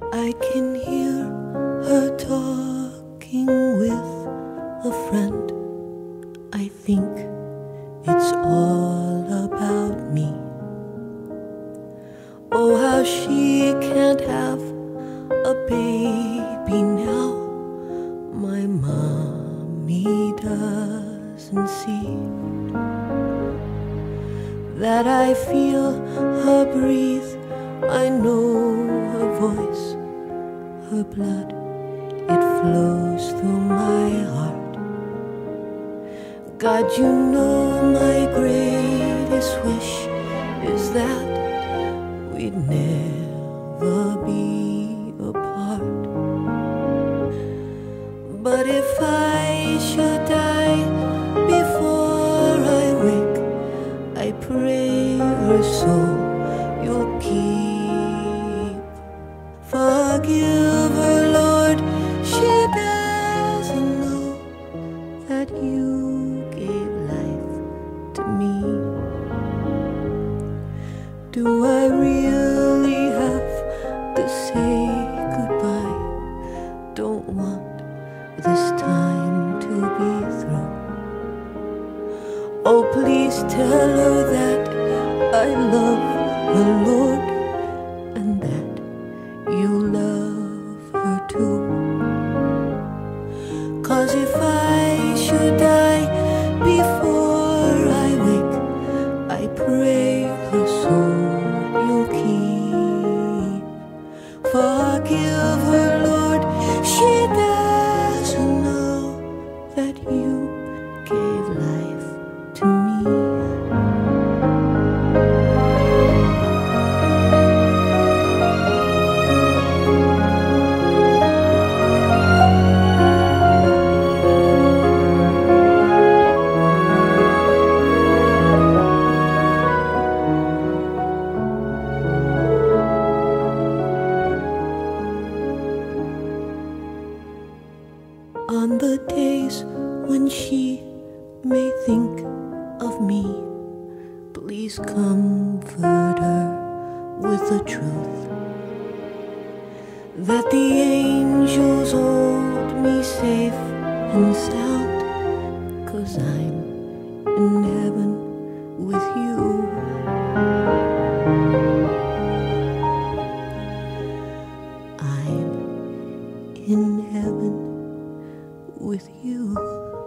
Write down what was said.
I can hear her talking with a friend. I think it's all about me. Oh, how she can't have a baby now. My mommy doesn't see that I feel her breathe. I know her voice, her blood, it flows through my heart. God, you know my greatest wish is that we'd never be apart. But if I should Lord, she doesn't know that you life to me. Do I really have to say goodbye? Don't want this time to be through. Oh, please tell her that I love her, Lord, if I should die on the days when she may think of me. Please comfort her with the truth that the angels hold me safe and sound, cause I'm in heaven with you. I'm in heaven with you.